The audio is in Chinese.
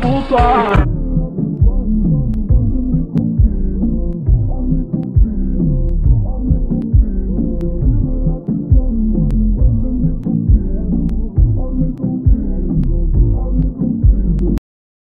不算